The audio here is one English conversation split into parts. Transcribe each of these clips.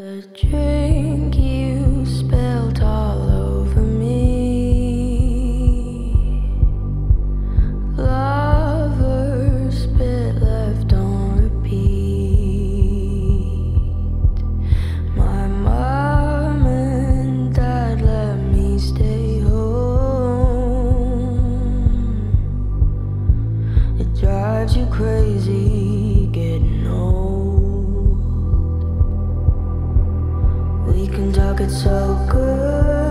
The drink you spilled all over me. Spit left on repeat. My mom and dad let me stay home. It drives you crazy can talk it so good.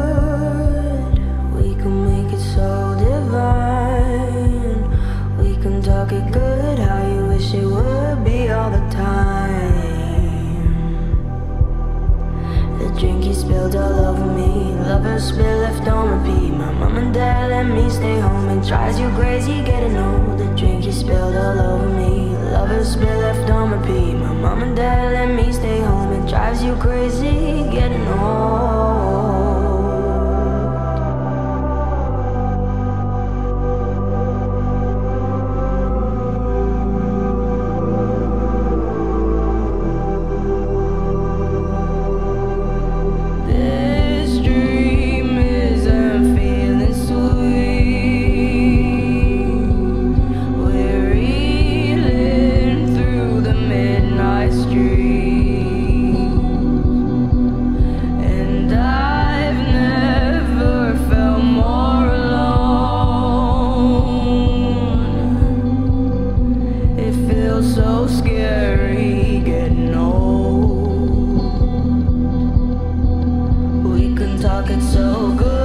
We can make it so divine. We can talk it good how you wish it would be all the time. The drink you spilled all over me. Lover's Spit left on repeat. My mom and dad let me stay home. It drives you crazy getting old. The drink you spilled all over me. Lover's Spit left on repeat. My mom and dad let me stay home. It drives you crazy. so scary getting old. We can talk it so good.